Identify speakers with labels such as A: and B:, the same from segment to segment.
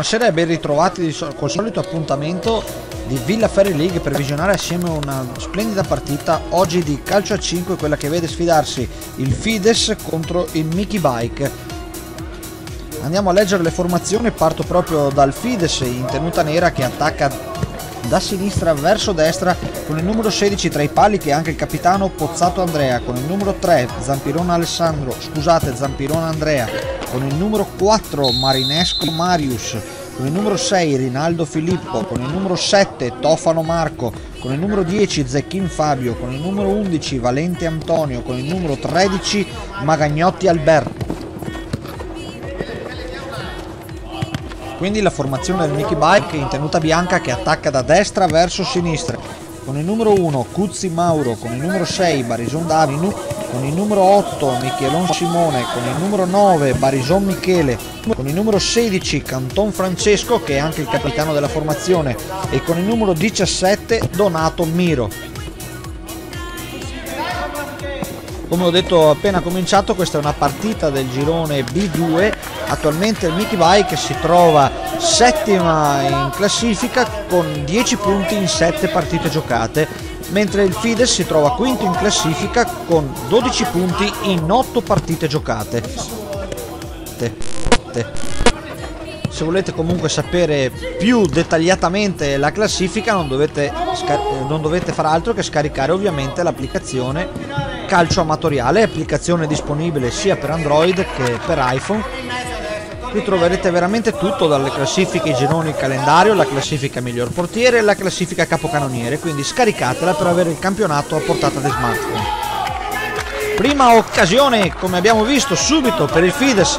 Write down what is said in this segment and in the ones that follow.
A: Buonasera e ben ritrovati col solito appuntamento di Villa Ferry League per visionare assieme una splendida partita oggi di calcio a 5, quella che vede sfidarsi il Fides contro il Mickey Bike. Andiamo a leggere le formazioni, parto proprio dal Fides in tenuta nera che attacca da sinistra verso destra con il numero 16 tra i pali che è anche il capitano Pozzato Andrea, con il numero 3 Zampirone Alessandro, scusate Zampirone Andrea, con il numero 4 Marinesco Marius, con il numero 6 Rinaldo Filippo, con il numero 7 Tofano Marco, con il numero 10 Zecchin Fabio, con il numero 11 Valente Antonio, con il numero 13 Magagnotti Alberto. Quindi la formazione del Mickey Bike in tenuta bianca che attacca da destra verso sinistra. Con il numero 1 Cuzzi Mauro, con il numero 6 Barison Davinu, con il numero 8 Michelon Simone, con il numero 9 Barison Michele, con il numero 16 Canton Francesco che è anche il capitano della formazione e con il numero 17 Donato Miro. Come ho detto appena cominciato questa è una partita del girone B2, attualmente il Mickey Bike si trova settima in classifica con 10 punti in 7 partite giocate mentre il Fides si trova quinto in classifica con 12 punti in 8 partite giocate. Se volete comunque sapere più dettagliatamente la classifica non dovete, non dovete fare altro che scaricare ovviamente l'applicazione Calcio Amatoriale, applicazione disponibile sia per Android che per iPhone Qui troverete veramente tutto, dalle classifiche, i gironi, il calendario, la classifica miglior portiere e la classifica capocannoniere, quindi scaricatela per avere il campionato a portata di smartphone. Prima occasione, come abbiamo visto, subito per il Fides.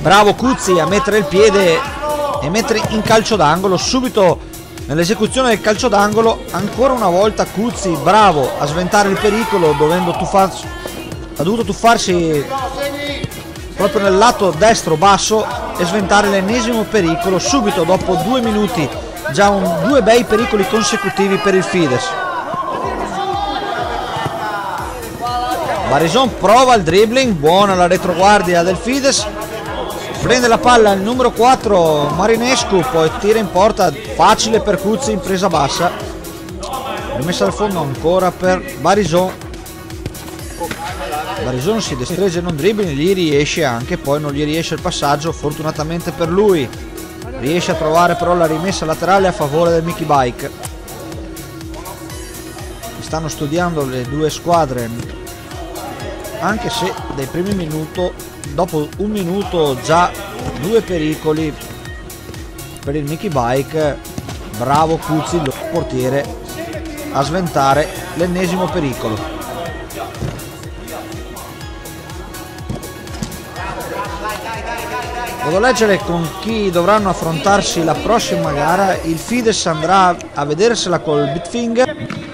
A: Bravo Cuzzi a mettere il piede e mettere in calcio d'angolo, subito nell'esecuzione del calcio d'angolo, ancora una volta Cuzzi bravo a sventare il pericolo, dovendo tuffarsi, ha dovuto tuffarsi proprio nel lato destro basso e sventare l'ennesimo pericolo subito dopo due minuti già un, due bei pericoli consecutivi per il Fides Barison prova il dribbling buona la retroguardia del Fides prende la palla il numero 4 Marinescu poi tira in porta facile per Cuzzi in presa bassa rimessa al fondo ancora per Barison Barison si destreggia in un dribbling, gli riesce anche, poi non gli riesce il passaggio, fortunatamente per lui. Riesce a trovare però la rimessa laterale a favore del Mickey Bike. Stanno studiando le due squadre, anche se dai primi minuti, dopo un minuto già due pericoli per il Mickey Bike. Bravo Cuzzi, il portiere, a sventare l'ennesimo pericolo. Vado a leggere con chi dovranno affrontarsi la prossima gara. Il Fides andrà a vedersela col Bitfinger.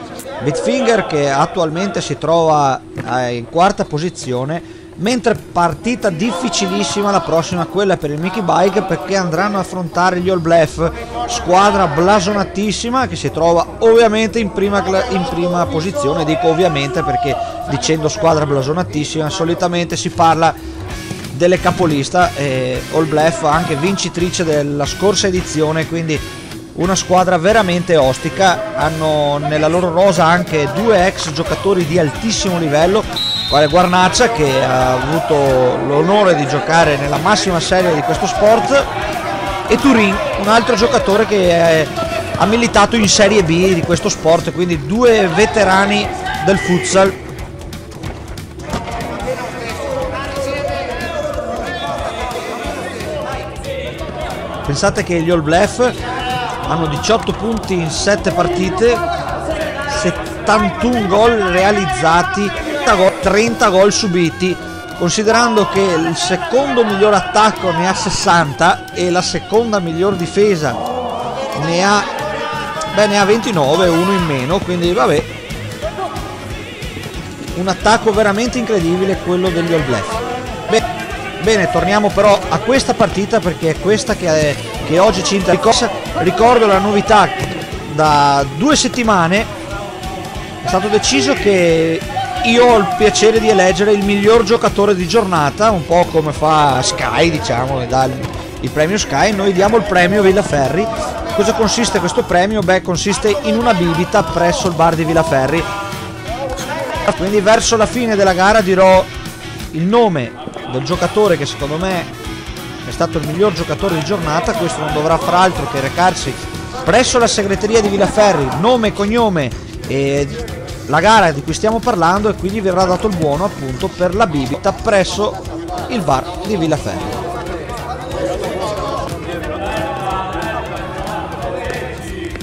A: Bitfinger che attualmente si trova eh, in quarta posizione. Mentre partita difficilissima la prossima, quella per il Mickey Bike, perché andranno a affrontare gli All Bluff, squadra blasonatissima che si trova ovviamente in prima, in prima posizione. Dico ovviamente perché dicendo squadra blasonatissima solitamente si parla delle capolista e All Bluff anche vincitrice della scorsa edizione quindi una squadra veramente ostica. Hanno nella loro rosa anche due ex giocatori di altissimo livello quale Guarnaccia che ha avuto l'onore di giocare nella massima serie di questo sport e Turin un altro giocatore che è, ha militato in serie B di questo sport quindi due veterani del futsal. Pensate che gli All Bluff hanno 18 punti in 7 partite, 71 gol realizzati, 30 gol subiti, considerando che il secondo miglior attacco ne ha 60 e la seconda miglior difesa ne ha, beh, ne ha 29, uno in meno, quindi vabbè. Un attacco veramente incredibile quello degli All. Beh, Bene, torniamo però a questa partita perché è questa che, è, che oggi ci interessa. Ricordo la novità da due settimane è stato deciso che io ho il piacere di eleggere il miglior giocatore di giornata, un po' come fa Sky, diciamo, dà il il premio Sky, noi diamo il premio Villaferri. Cosa consiste questo premio? Beh, consiste in una bibita presso il bar di Villaferri. Quindi verso la fine della gara dirò il nome del giocatore che secondo me è stato il miglior giocatore di giornata, questo non dovrà far altro che recarsi presso la segreteria di Villaferri, nome e cognome e la gara di cui stiamo parlando e quindi verrà dato il buono appunto per la bibita presso il bar di Villaferri.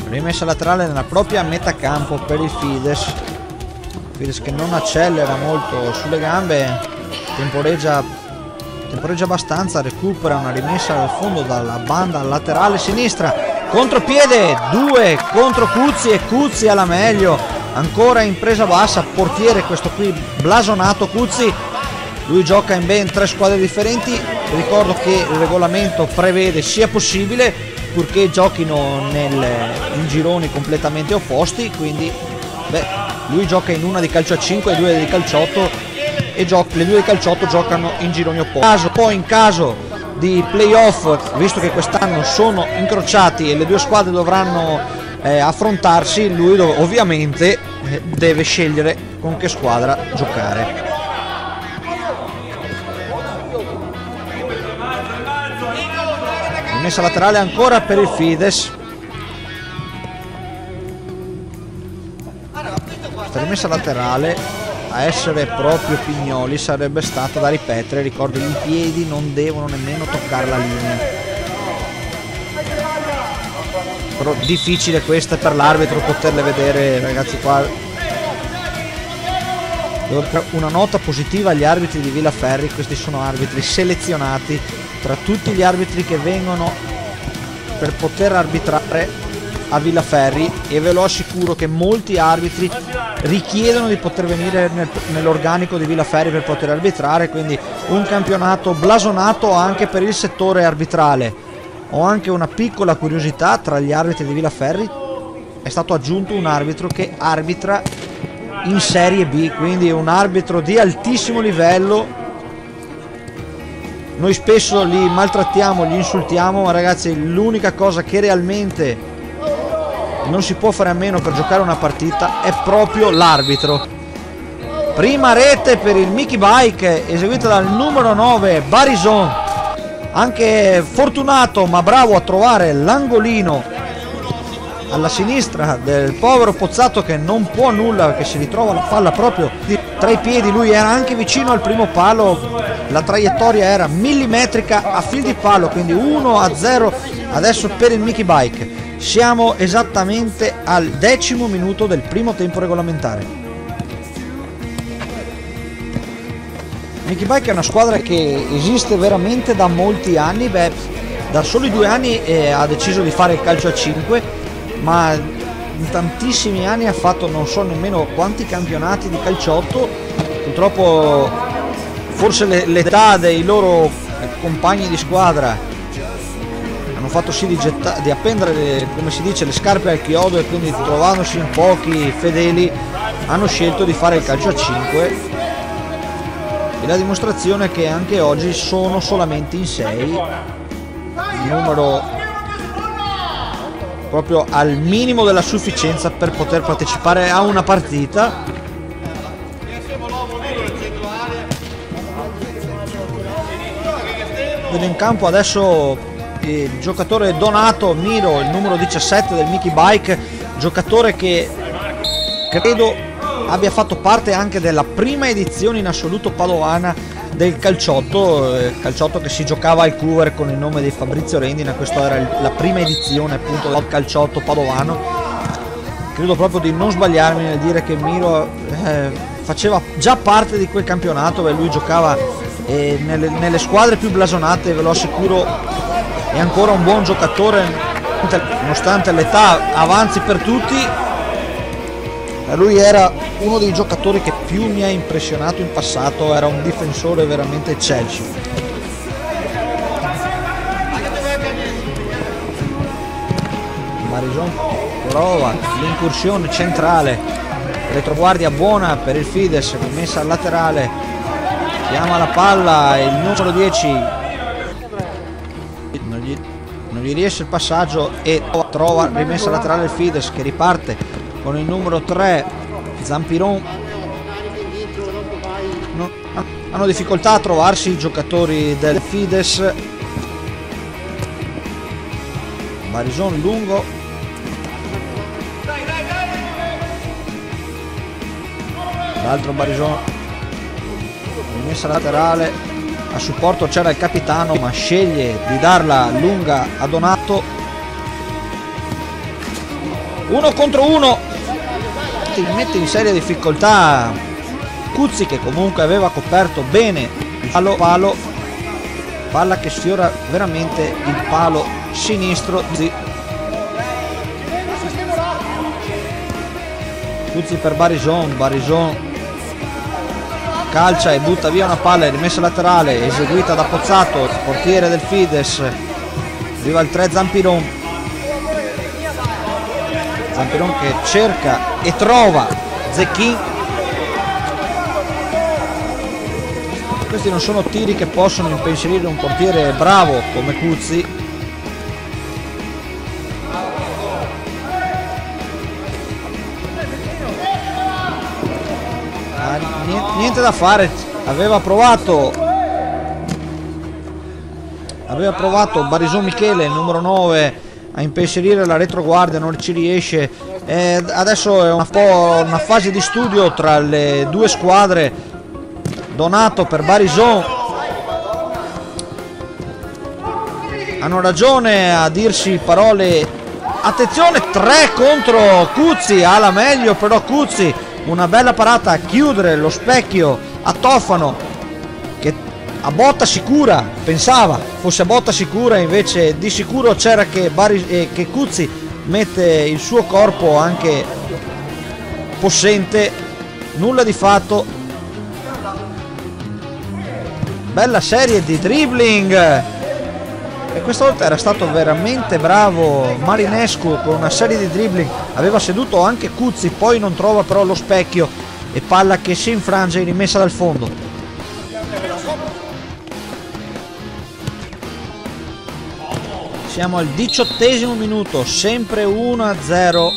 A: Rimessa laterale nella propria metà campo per il Fides. Fides che non accelera molto sulle gambe, temporeggia, temporeggia abbastanza, recupera una rimessa dal fondo dalla banda laterale sinistra. Contropiede, due contro Cuzzi e Cuzzi alla meglio. Ancora in presa bassa, portiere questo qui blasonato Cuzzi. Lui gioca in ben tre squadre differenti. Ricordo che il regolamento prevede sia possibile purché giochino nel, in gironi completamente opposti. Quindi beh, lui gioca in una di calcio a 5 e due di calciotto e le due calciotto giocano in gironi opposti. Poi in caso di playoff, visto che quest'anno sono incrociati e le due squadre dovranno eh, affrontarsi, lui ovviamente eh, deve scegliere con che squadra giocare. Rimessa laterale ancora per il Fides. Questa rimessa laterale a essere proprio Pignoli sarebbe stata da ripetere ricordo i piedi non devono nemmeno toccare la linea. Però difficile questa per l'arbitro poterle vedere ragazzi qua. Una nota positiva agli arbitri di Villaferri questi sono arbitri selezionati tra tutti gli arbitri che vengono per poter arbitrare a Villaferri e ve lo assicuro che molti arbitri richiedono di poter venire nel, nell'organico di Villaferri per poter arbitrare, quindi un campionato blasonato anche per il settore arbitrale. Ho anche una piccola curiosità tra gli arbitri di Villaferri, è stato aggiunto un arbitro che arbitra in Serie B, quindi un arbitro di altissimo livello. Noi spesso li maltrattiamo, li insultiamo, ma ragazzi l'unica cosa che realmente non si può fare a meno per giocare una partita è proprio l'arbitro. Prima rete per il Mickey Bike eseguita dal numero 9 Barison. Anche fortunato ma bravo a trovare l'angolino alla sinistra del povero Pozzato che non può nulla perché si ritrova la palla proprio tra i piedi. Lui era anche vicino al primo palo, la traiettoria era millimetrica a fil di palo, quindi 1 a 0 adesso per il Mickey Bike. Siamo esattamente al decimo minuto del primo tempo regolamentare. Mickey Bike è una squadra che esiste veramente da molti anni, beh, da soli due anni eh, ha deciso di fare il calcio a 5, ma in tantissimi anni ha fatto non so nemmeno quanti campionati di calciotto, purtroppo forse l'età dei loro compagni di squadra hanno fatto sì di, getta- di appendere le, come si dice le scarpe al chiodo e quindi trovandosi in pochi fedeli hanno scelto di fare il calcio a 5 e la dimostrazione è che anche oggi sono solamente in 6 numero proprio al minimo della sufficienza per poter partecipare a una partita. Vedo in campo adesso il giocatore Donato Miro, il numero 17 del Mickey Bike, giocatore che credo abbia fatto parte anche della prima edizione in assoluto padovana del calciotto, eh, calciotto che si giocava al cover con il nome di Fabrizio Rendina, questa era la prima edizione appunto del calciotto padovano. Credo proprio di non sbagliarmi nel dire che Miro eh, faceva già parte di quel campionato e lui giocava eh, nelle, nelle squadre più blasonate, ve lo assicuro, è ancora un buon giocatore nonostante l'età avanzi per tutti. Lui era uno dei giocatori che più mi ha impressionato in passato era un difensore veramente eccelso Marison prova l'incursione centrale. Retroguardia buona per il Fides messa al laterale. Chiama la palla il numero 10 gli riesce il passaggio e trova rimessa laterale il Fides che riparte con il numero 3 Zampiron. No, hanno difficoltà a trovarsi i giocatori del Fides Barison lungo. L'altro Barison rimessa laterale a supporto c'era il capitano ma sceglie di darla lunga a Donato. Uno contro uno. Mette in seria difficoltà Cuzzi che comunque aveva coperto bene il palo, palo. Palla che sfiora veramente il palo sinistro di Cuzzi per Barison Barison calcia e butta via una palla rimessa laterale eseguita da Pozzato portiere del Fides arriva il 3 Zampiron. Zampiron che cerca e trova Zecchin questi non sono tiri che possono impensierire un portiere bravo come Cuzzi niente da fare. Aveva provato. Aveva provato Barison Michele numero 9 a impensierire la retroguardia non ci riesce. Eh, adesso è un po' una fase di studio tra le due squadre. Donato per Barison hanno ragione a dirsi parole. Attenzione 3 contro Cuzzi ha la meglio però Cuzzi una bella parata a chiudere lo specchio a Tofano che a botta sicura pensava fosse a botta sicura invece di sicuro c'era che, eh, che Cuzzi mette il suo corpo anche possente. Nulla di fatto. Bella serie di dribbling e questa volta era stato veramente bravo Marinescu con una serie di dribbling. Aveva seduto anche Cuzzi poi non trova però lo specchio. E palla che si infrange e rimessa dal fondo. Siamo al diciottesimo minuto sempre 1 0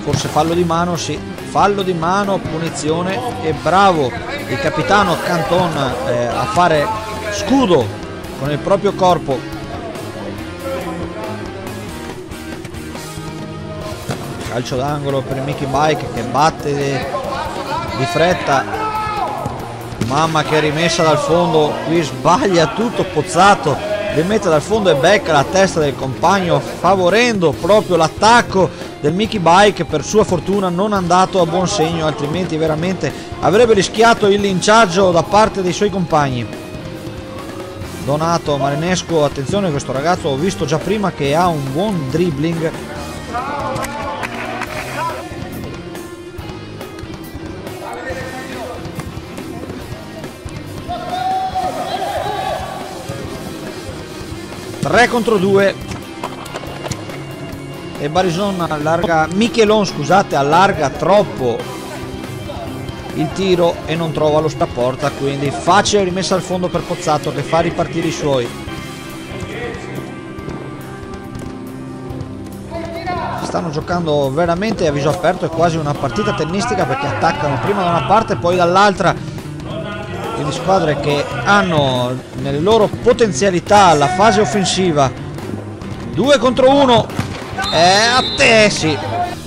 A: forse fallo di mano sì. Fallo di mano punizione. E bravo il capitano Canton eh, a fare scudo con il proprio corpo. Calcio d'angolo per Mickey Bike che batte di fretta. Mamma che è rimessa dal fondo qui sbaglia tutto pozzato rimette dal fondo e becca la testa del compagno favorendo proprio l'attacco del Mickey Bike per sua fortuna non andato a buon segno altrimenti veramente avrebbe rischiato il linciaggio da parte dei suoi compagni Donato Marinesco, attenzione questo ragazzo ho visto già prima che ha un buon dribbling. Tre contro due. E Barison allarga Michelon scusate allarga troppo il tiro e non trova lo straporta quindi facile rimessa al fondo per Pozzato che fa ripartire i suoi. Stanno giocando veramente a viso aperto è quasi una partita tennistica perché attaccano prima da una parte e poi dall'altra. Quindi squadre che hanno nelle loro potenzialità la fase offensiva. 2 contro 1 e a te sì.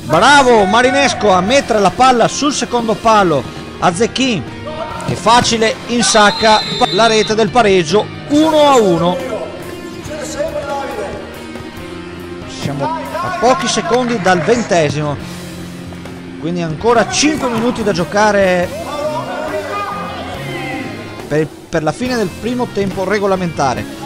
A: Bravo Marinesco a mettere la palla sul secondo palo a Zecchin che facile insacca la rete del pareggio 1 a 1. Siamo a pochi secondi dal ventesimo. Quindi ancora 5 minuti da giocare per, per la fine del primo tempo regolamentare.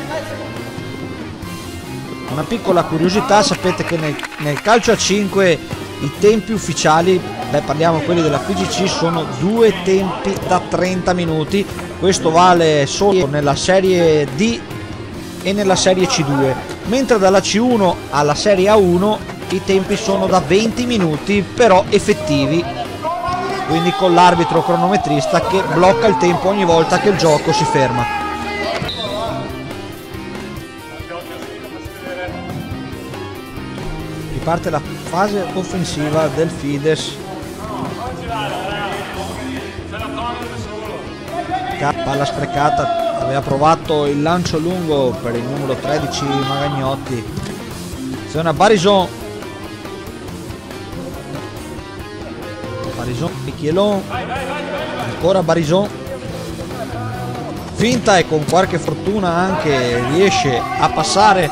A: Una piccola curiosità, sapete che nel, nel calcio a 5 i tempi ufficiali, beh parliamo quelli della PGC, sono due tempi da 30 minuti, questo vale solo nella serie D e nella serie C2, mentre dalla C1 alla serie A1 i tempi sono da 20 minuti però effettivi, quindi con l'arbitro cronometrista che blocca il tempo ogni volta che il gioco si ferma. riparte la fase offensiva del Fides palla sprecata. Aveva provato il lancio lungo per il numero 13 Magagnotti. Azione a Barison Barison Michielon. Ancora Barison finta e con qualche fortuna anche riesce a passare.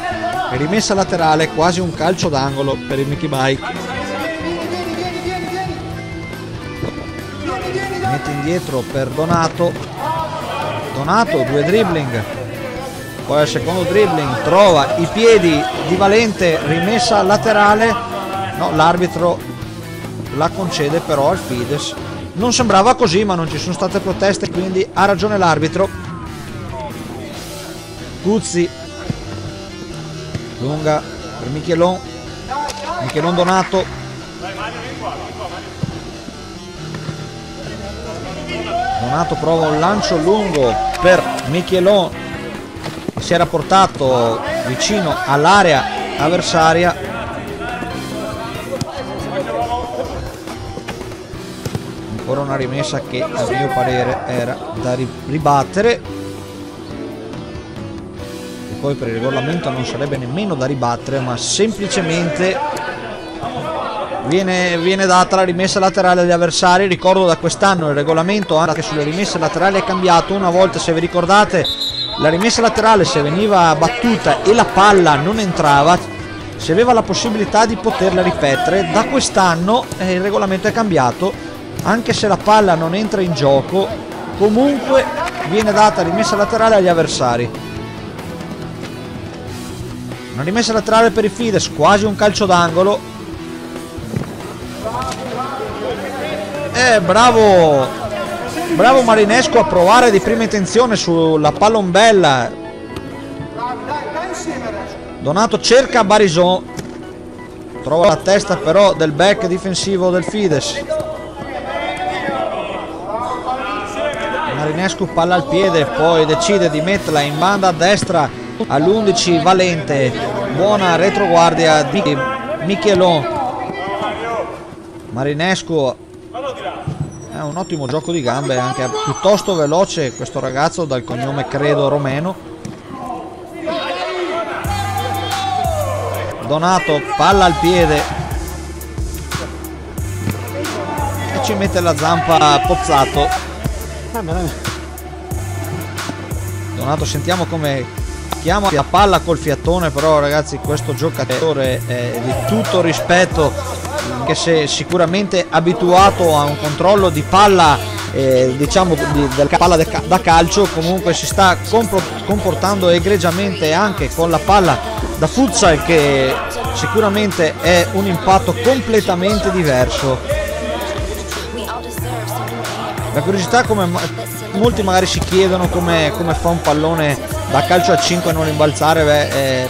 A: Rimessa laterale quasi un calcio d'angolo per il Mickey Bike mette indietro per Donato Donato due dribbling. Poi al secondo dribbling trova i piedi di Valente rimessa laterale. No l'arbitro la concede però al Fides non sembrava così ma non ci sono state proteste quindi ha ragione l'arbitro. Guzzi lunga per Michelon. Michelon Donato. Donato prova un lancio lungo per Michelon si era portato vicino all'area avversaria. Ancora una rimessa che a mio parere era da ribattere. E poi per il regolamento non sarebbe nemmeno da ribattere ma semplicemente viene, viene data la rimessa laterale agli avversari ricordo da quest'anno il regolamento anche sulle rimesse laterali è cambiato una volta se vi ricordate la rimessa laterale se veniva battuta e la palla non entrava si aveva la possibilità di poterla ripetere. Da quest'anno eh, il regolamento è cambiato anche se la palla non entra in gioco comunque viene data rimessa laterale agli avversari. Una rimessa laterale per i Fides quasi un calcio d'angolo eh bravo. Bravo Marinesco a provare di prima intenzione sulla pallombella Donato cerca Barison trova la testa però del back difensivo del Fides. Marinescu palla al piede poi decide di metterla in banda a destra all'11 Valente. Buona retroguardia di Michelon. Marinescu un ottimo gioco di gambe anche piuttosto veloce questo ragazzo dal cognome credo romeno. Donato palla al piede. E ci mette la zampa Pozzato. Donato sentiamo come chiama la palla col fiatone però ragazzi questo giocatore è di tutto rispetto anche se sicuramente abituato a un controllo di palla eh, diciamo di, della palla da calcio comunque si sta comportando egregiamente anche con la palla da futsal che sicuramente è un impatto completamente diverso. La curiosità come molti magari si chiedono come, come fa un pallone da calcio a 5 a non rimbalzare, beh, è,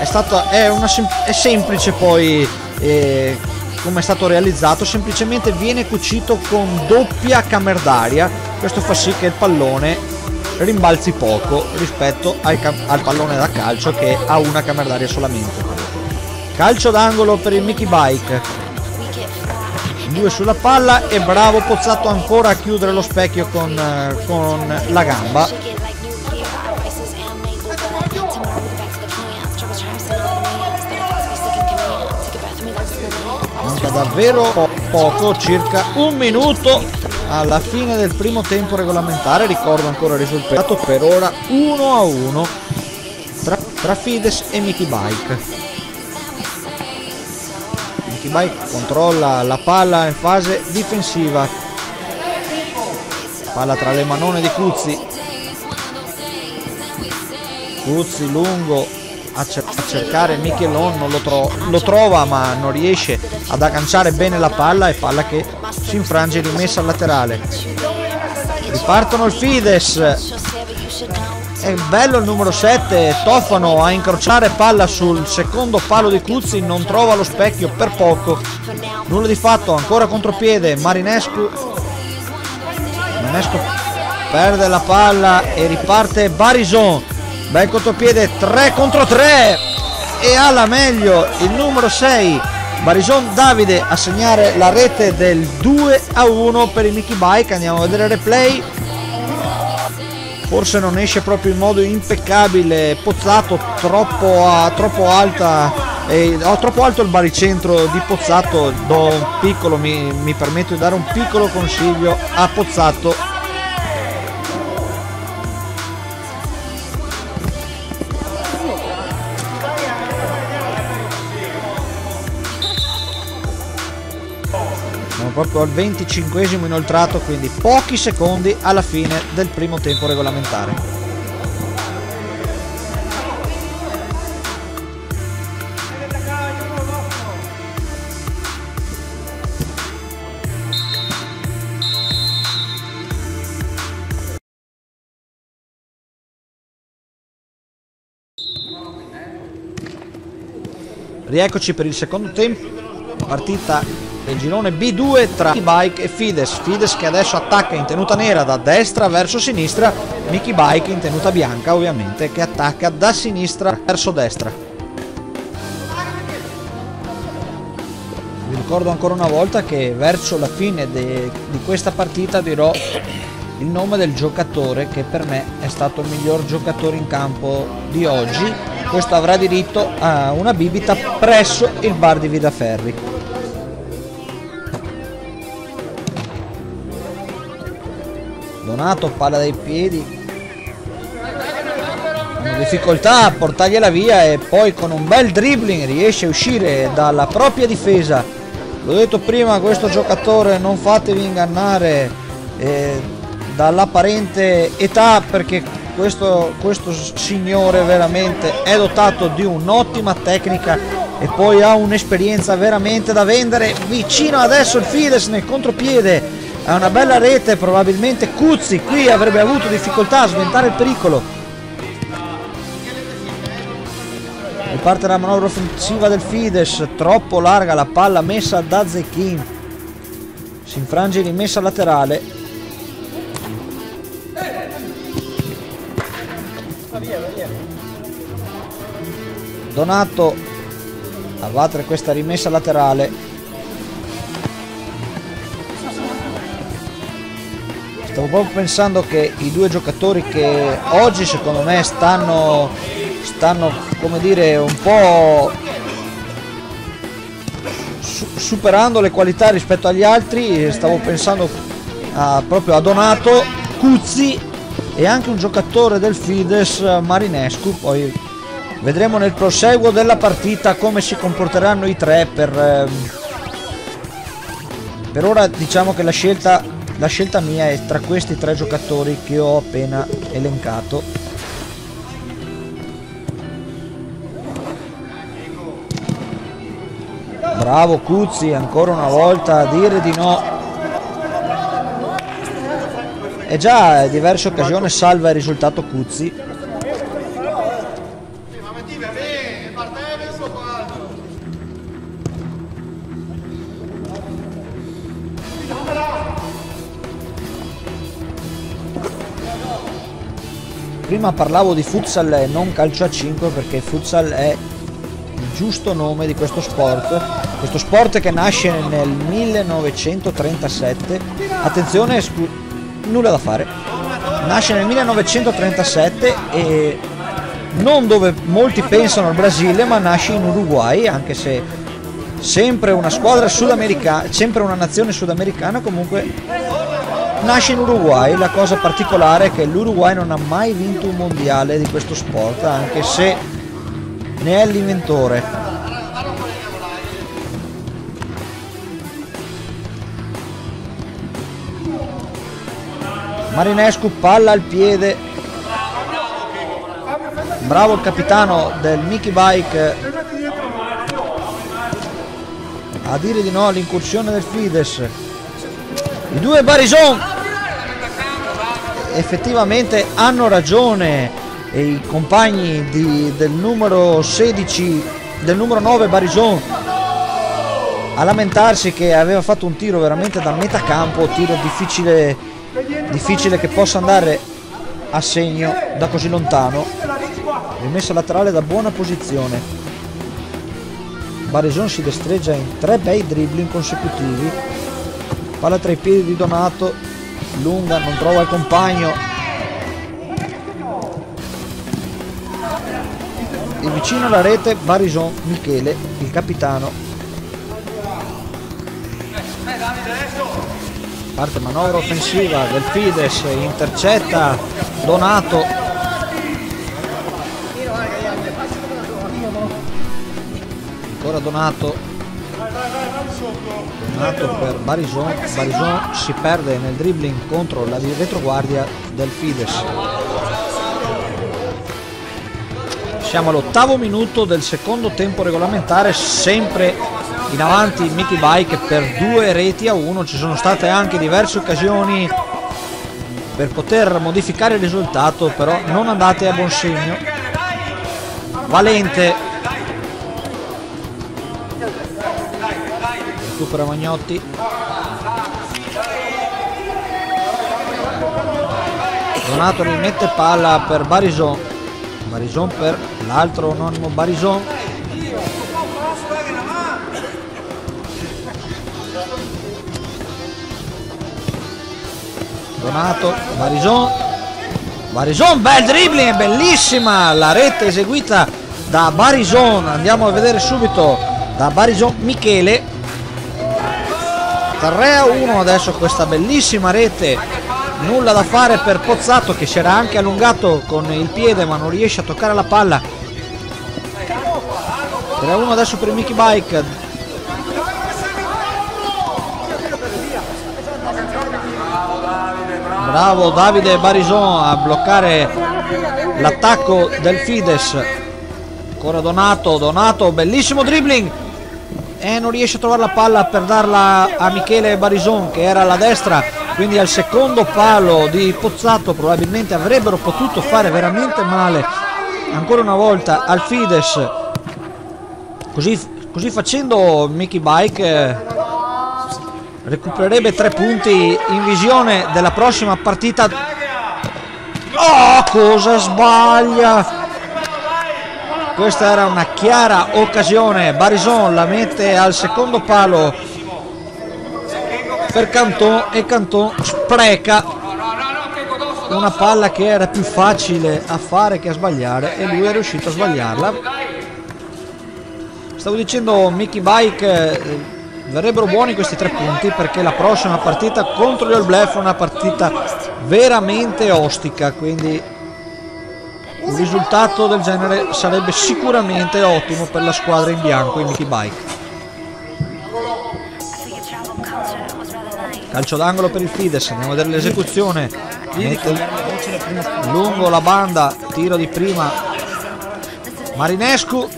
A: è, stato, è, una, è semplice poi eh, come è stato realizzato, semplicemente viene cucito con doppia camera d'aria, questo fa sì che il pallone rimbalzi poco rispetto al, al pallone da calcio che ha una camera d'aria solamente. Calcio d'angolo per il Mickey Bike. Due sulla palla e bravo Pozzato ancora a chiudere lo specchio con, eh, con la gamba manca davvero po poco circa un minuto alla fine del primo tempo regolamentare ricordo ancora il risultato per ora 1 a 1 tra, tra Fides e Mickey Bike. Kibai controlla la palla in fase difensiva. Palla tra le manone di Cuzzi Cuzzi lungo cercare Michelon non lo, tro lo, trova ma non riesce ad agganciare bene la palla e palla che si infrange rimessa al laterale ripartono il Fides è bello il numero 7, Tofano a incrociare palla sul secondo palo di Cuzzi, non trova lo specchio per poco. Nulla di fatto, ancora contropiede, Marinescu. Marinescu perde la palla e riparte Barison. Bel contropiede, 3 contro 3. E ha la meglio il numero 6 Barison Davide a segnare la rete del 2 a 1 per i Mickey Bike. Andiamo a vedere il replay. Forse non esce proprio in modo impeccabile Pozzato troppo, a, troppo alta eh, ho troppo alto il baricentro di Pozzato. Do un piccolo mi, mi permetto di dare un piccolo consiglio a Pozzato proprio al 25 inoltrato quindi pochi secondi alla fine del primo tempo regolamentare. Rieccoci per il secondo tempo, partita del girone B2 tra Mickey Bike e Fides. Fides che adesso attacca in tenuta nera da destra verso sinistra, Mickey Bike in tenuta bianca ovviamente che attacca da sinistra verso destra. Vi ricordo ancora una volta che verso la fine di questa partita dirò il nome del giocatore che per me è stato il miglior giocatore in campo di oggi. Questo avrà diritto a una bibita presso il bar di Vidaferri. Donato palla dai piedi. Difficoltà a portargliela via e poi con un bel dribbling riesce a uscire dalla propria difesa. L'ho detto prima questo giocatore non fatevi ingannare eh, dall'apparente età perché questo, questo signore veramente è dotato di un'ottima tecnica e poi ha un'esperienza veramente da vendere. Vicino adesso il Fides nel contropiede ha una bella rete probabilmente Cuzzi qui avrebbe avuto difficoltà a sventare il pericolo. Riparte la manovra offensiva del Fides troppo larga la palla messa da Zecchin si infrange in rimessa laterale. Donato. A battere questa rimessa laterale Stavo proprio pensando che i due giocatori che oggi secondo me stanno, stanno come dire, un po' su superando le qualità rispetto agli altri, stavo pensando a, proprio a Donato, Cuzzi e anche un giocatore del Fides, Marinescu, poi vedremo nel proseguo della partita come si comporteranno i tre per... Ehm, per ora diciamo che la scelta la scelta mia è tra questi tre giocatori che ho appena elencato. Bravo Cuzzi, ancora una volta a dire di no. E già in diverse occasioni salva il risultato Cuzzi. Prima parlavo di futsal e non calcio a 5 perché futsal è il giusto nome di questo sport. Questo sport che nasce nel 1937 attenzione nulla da fare. Nasce nel 1937 e non dove molti pensano al Brasile ma nasce in Uruguay anche se sempre una squadra sudamericana sempre una nazione sudamericana comunque Nasce in Uruguay, la cosa particolare è che l'Uruguay non ha mai vinto un mondiale di questo sport, anche se ne è l'inventore. Marinescu palla al piede. Bravo il capitano del Mickey Bike a dire di no all'incursione del Fides. I due Barison effettivamente hanno ragione i compagni di, del numero 16, del numero 9 Barison a lamentarsi che aveva fatto un tiro veramente da metà campo, tiro difficile, difficile che possa andare a segno da così lontano, rimessa laterale da buona posizione. Barison si destreggia in tre bei dribbling consecutivi. Palla tra i piedi di Donato, lunga, non trova il compagno. E vicino alla rete Barison Michele, il capitano. Parte manovra offensiva del Fides, intercetta Donato ancora Donato Donato per Barison Barison si perde nel dribbling contro la retroguardia del Fides siamo all'ottavo minuto del secondo tempo regolamentare sempre in avanti Mickey Bike per due reti a uno. Ci sono state anche diverse occasioni per poter modificare il risultato però non andate a buon segno. Valente recupera Magnotti. Donato rimette palla per Barison. Barison per l'altro anonimo Barison. Donato Barison. Barison bel dribbling bellissima. La rete eseguita da Barison. Andiamo a vedere subito da Barison Michele 3 a 1 adesso questa bellissima rete. Nulla da fare per Pozzato che si era anche allungato con il piede ma non riesce a toccare la palla. 3 a 1 adesso per Mickey Bike. Bravo Davide Barison a bloccare l'attacco del Fides. Ancora Donato Donato bellissimo dribbling e non riesce a trovare la palla per darla a Michele Barison che era alla destra. Quindi al secondo palo di Pozzato probabilmente avrebbero potuto fare veramente male ancora una volta al Fides così, così facendo Mickey Bike eh, recupererebbe tre punti in visione della prossima partita. Oh cosa sbaglia questa era una chiara occasione. Barison la mette al secondo palo. Per Canton e Canton spreca. Una palla che era più facile a fare che a sbagliare e lui è riuscito a sbagliarla. Stavo dicendo Mickey Bike eh, verrebbero buoni questi tre punti perché la prossima partita contro All Bluff è una partita veramente ostica quindi un risultato del genere sarebbe sicuramente ottimo per la squadra in bianco, i Mickey Bike. Calcio d'angolo per il Fides, andiamo a vedere l'esecuzione. Lungo la banda, tiro di prima. Marinescu.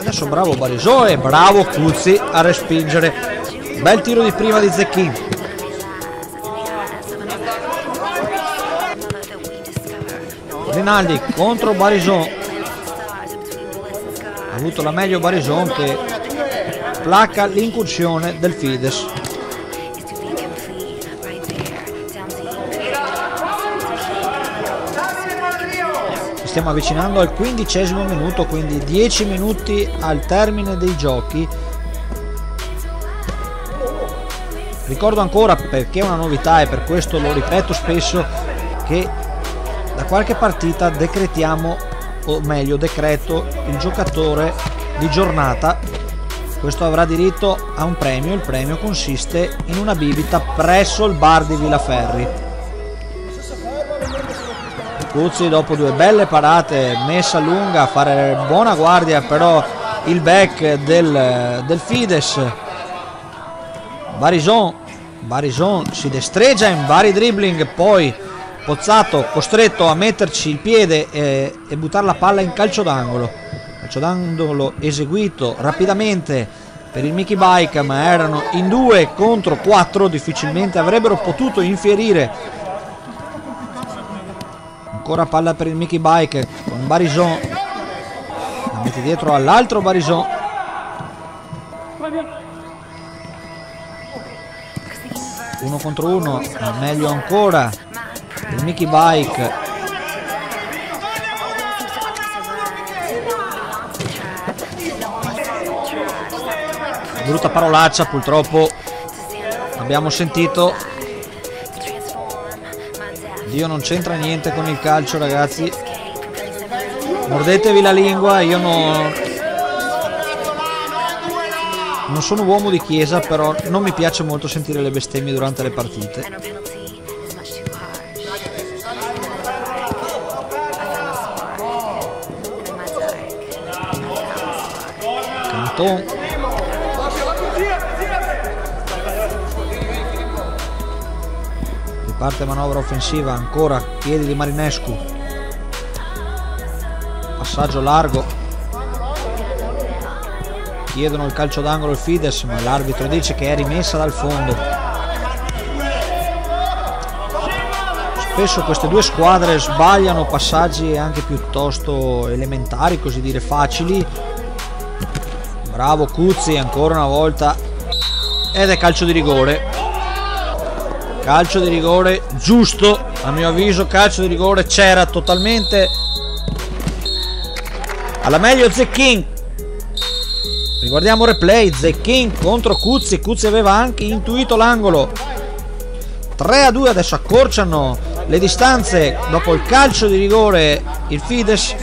A: Adesso bravo Barisoe, bravo Cuzzi a respingere. Bel tiro di prima di Zecchin. Rinaldi contro Barison ha avuto la meglio Barison che placa l'incursione del Fides stiamo avvicinando al quindicesimo minuto quindi 10 minuti al termine dei giochi. Ricordo ancora perché è una novità e per questo lo ripeto spesso che da qualche partita decretiamo o meglio decreto il giocatore di giornata. Questo avrà diritto a un premio il premio consiste in una bibita presso il bar di Villaferri. Cuzzi dopo due belle parate messa lunga a fare buona guardia però il back del, del Fides. Barison Barison si destreggia in vari dribbling poi Pozzato costretto a metterci il piede e, e buttare la palla in calcio d'angolo. Calcio d'angolo eseguito rapidamente per il Mickey Bike, ma erano in due contro quattro, difficilmente avrebbero potuto infierire. Ancora palla per il Mickey Bike con Barison. La mette dietro all'altro Barison. Uno contro uno, meglio ancora il Mickey Bike. Brutta parolaccia purtroppo. Abbiamo sentito. Dio non c'entra niente con il calcio ragazzi. Mordetevi la lingua io non non sono uomo di chiesa però non mi piace molto sentire le bestemmie durante le partite. Canton Riparte manovra offensiva ancora piedi di Marinescu. Passaggio largo. Chiedono il calcio d'angolo il Fides ma l'arbitro dice che è rimessa dal fondo. Spesso queste due squadre sbagliano passaggi anche piuttosto elementari così dire facili bravo Cuzzi ancora una volta. Ed è calcio di rigore. Calcio di rigore giusto a mio avviso calcio di rigore c'era totalmente. Alla meglio Zecchin riguardiamo replay Zecchin contro Cuzzi Cuzzi aveva anche intuito l'angolo. 3 a 2 adesso accorciano le distanze dopo il calcio di rigore il Fides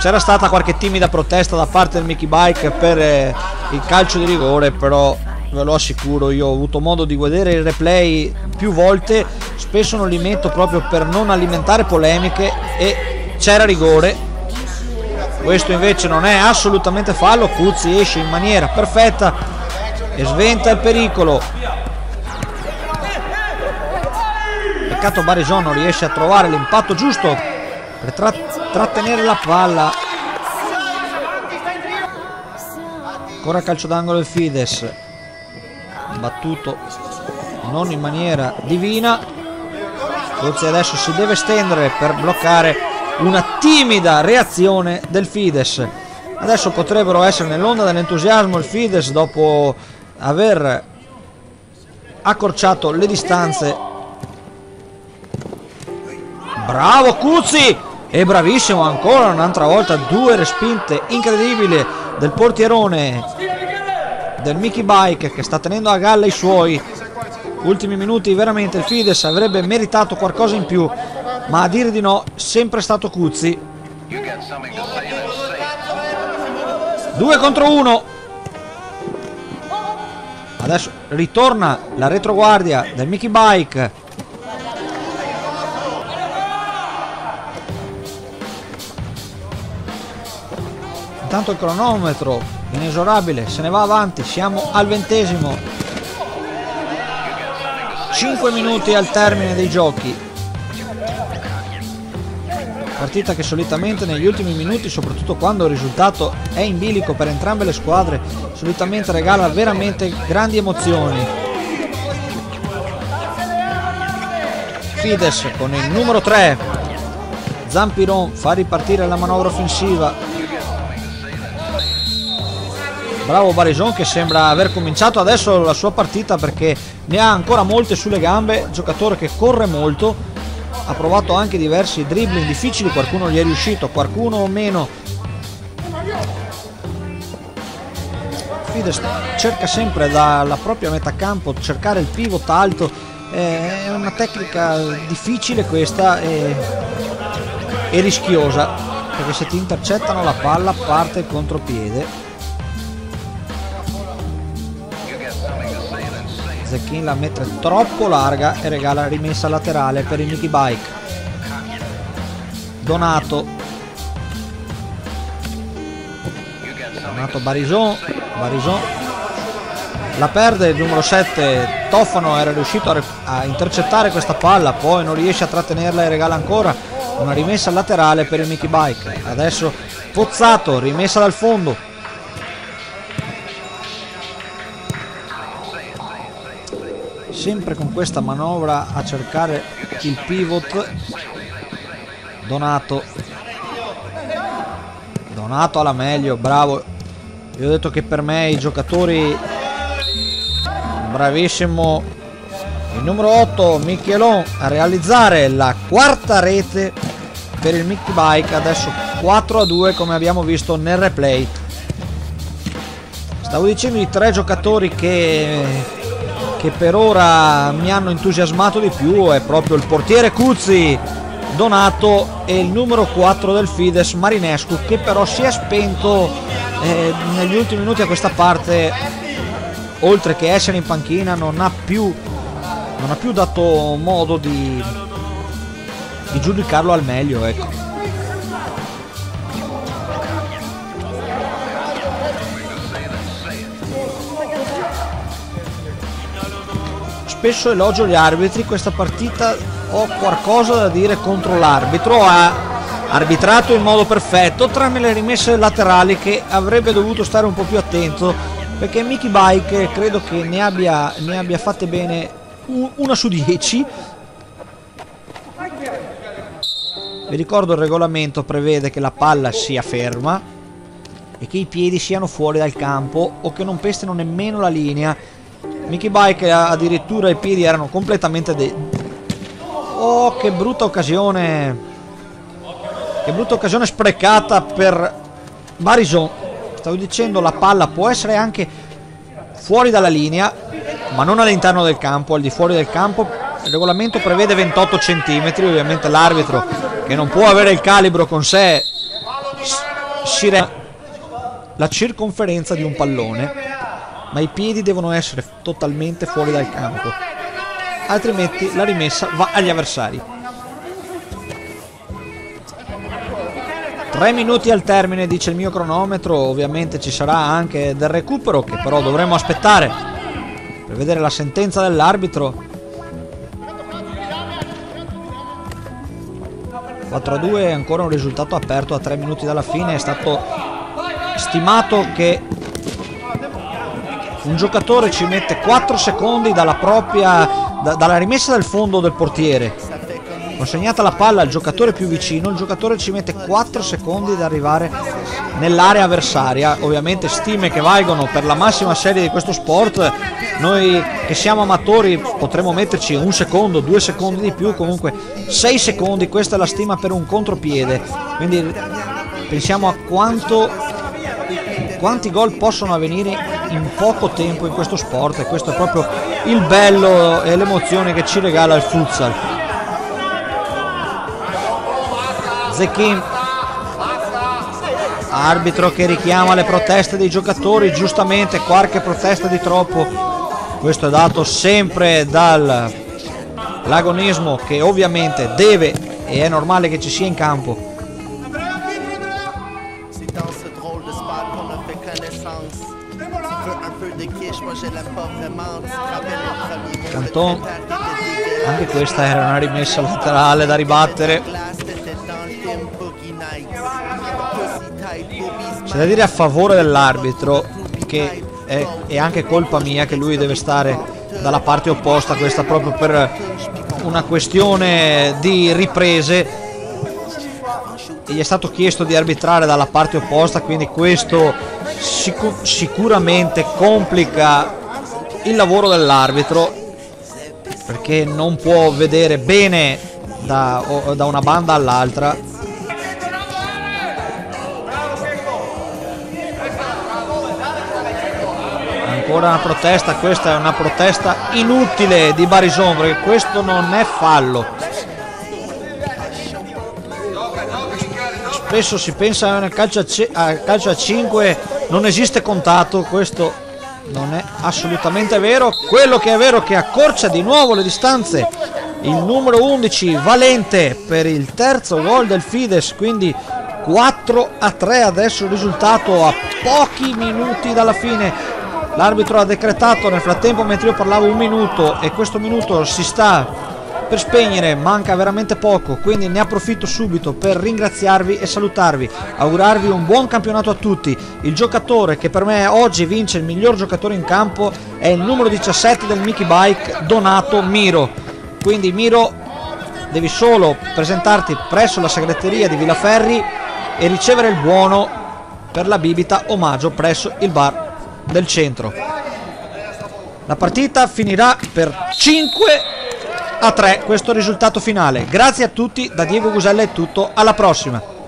A: c'era stata qualche timida protesta da parte del Mickey Bike per eh, il calcio di rigore però ve lo assicuro io ho avuto modo di vedere il replay più volte. Spesso non li metto proprio per non alimentare polemiche e c'era rigore. Questo invece non è assolutamente fallo. Cuzzi esce in maniera perfetta e sventa il pericolo. Peccato Barison non riesce a trovare l'impatto giusto. Per tra trattenere la palla. Ancora calcio d'angolo il Fides battuto non in maniera divina. Cozzi adesso si deve stendere per bloccare una timida reazione del Fides adesso potrebbero essere nell'onda dell'entusiasmo il Fides dopo aver accorciato le distanze. Bravo Cuzzi e bravissimo ancora un'altra volta, due respinte incredibili del portierone del Mickey Bike che sta tenendo a galla i suoi. Ultimi minuti veramente il Fides avrebbe meritato qualcosa in più, ma a dire di no, sempre stato Cuzzi. Due contro uno. Adesso ritorna la retroguardia del Mickey Bike Intanto il cronometro inesorabile se ne va avanti, siamo al ventesimo. 5 minuti al termine dei giochi. Partita che solitamente negli ultimi minuti, soprattutto quando il risultato è in bilico per entrambe le squadre, solitamente regala veramente grandi emozioni. Fides con il numero 3 Zampiron fa ripartire la manovra offensiva Bravo Barison che sembra aver cominciato adesso la sua partita perché ne ha ancora molte sulle gambe, giocatore che corre molto, ha provato anche diversi dribbling difficili, qualcuno gli è riuscito, qualcuno meno. Fides cerca sempre dalla propria metà campo cercare il pivot alto, è una tecnica difficile questa e, e rischiosa perché se ti intercettano la palla parte il contropiede Zecchin la mette troppo larga e regala rimessa laterale per il Mickey Bike. Donato. Donato Barison. Barison. La perde il numero 7. Toffano era riuscito a, a intercettare questa palla, poi non riesce a trattenerla e regala ancora una rimessa laterale per il Mickey Bike. Adesso Pozzato, rimessa dal fondo sempre con questa manovra a cercare il pivot Donato Donato alla meglio bravo io ho detto che per me i giocatori bravissimo il numero 8 Michelon a realizzare la quarta rete per il Mickey Bike adesso 4 a 2 come abbiamo visto nel replay. Stavo dicendo i tre giocatori che, che per ora mi hanno entusiasmato di più è proprio il portiere Cuzzi Donato e il numero 4 del Fides Marinescu che però si è spento eh, negli ultimi minuti a questa parte oltre che essere in panchina non ha più, non ha più dato modo di, di giudicarlo al meglio ecco. Spesso elogio gli arbitri. Questa partita ho qualcosa da dire contro l'arbitro. Ha arbitrato in modo perfetto tranne le rimesse laterali che avrebbe dovuto stare un po' più attento perché Mickey Bike credo che ne abbia, ne abbia fatte bene una su 10 vi ricordo il regolamento prevede che la palla sia ferma e che i piedi siano fuori dal campo o che non pestino nemmeno la linea Mickey Bike addirittura i piedi erano completamente de... oh che brutta occasione. Che brutta occasione sprecata per Barison. Stavo dicendo la palla può essere anche fuori dalla linea ma non all'interno del campo. Al di fuori del campo il regolamento prevede 28 cm ovviamente l'arbitro che non può avere il calibro con sé si la circonferenza di un pallone ma i piedi devono essere totalmente fuori dal campo altrimenti la rimessa va agli avversari. 3 minuti al termine dice il mio cronometro, ovviamente ci sarà anche del recupero che però dovremo aspettare per vedere la sentenza dell'arbitro. 4 a 2 è ancora un risultato aperto a 3 minuti dalla fine, è stato stimato che un giocatore ci mette 4 secondi dalla propria da, dalla rimessa del fondo del portiere. Consegnata la palla al giocatore più vicino il giocatore ci mette 4 secondi ad arrivare nell'area avversaria. Ovviamente stime che valgono per la massima serie di questo sport. Noi che siamo amatori potremmo metterci un secondo due secondi di più comunque 6 secondi questa è la stima per un contropiede. Quindi pensiamo a quanto quanti gol possono avvenire in poco tempo in questo sport e questo è proprio il bello e l'emozione che ci regala il futsal. Zechin arbitro che richiama le proteste dei giocatori giustamente qualche protesta di troppo. Questo è dato sempre dall'agonismo che ovviamente deve e è normale che ci sia in campo Canton anche questa era una rimessa laterale da ribattere. C'è da dire a favore dell'arbitro che è, è, anche colpa mia che lui deve stare dalla parte opposta, questa proprio per una questione di riprese. Gli è stato chiesto di arbitrare dalla parte opposta, quindi questo sic sicuramente complica il lavoro dell'arbitro perché non può vedere bene da, da una banda all'altra. Ancora una protesta questa è una protesta inutile di Barison perché questo non è fallo. Spesso si pensa nel calcio a, calcio a 5 non esiste contatto questo non è assolutamente vero. Quello che è vero è che accorcia di nuovo le distanze il numero 11 Valente per il terzo gol del Fides quindi 4 a 3 adesso il risultato a pochi minuti dalla fine. L'arbitro ha decretato nel frattempo mentre io parlavo un minuto e questo minuto si sta per spegnere, manca veramente poco, quindi ne approfitto subito per ringraziarvi e salutarvi, augurarvi un buon campionato a tutti. Il giocatore che per me oggi vince il miglior giocatore in campo è il numero 17 del Mickey Bike, Donato Miro. Quindi Miro devi solo presentarti presso la segreteria di Villaferri e ricevere il buono per la bibita omaggio presso il bar del centro. La partita finirà per 5 a 3, questo risultato finale. Grazie a tutti, da Diego Gusella è tutto, alla prossima.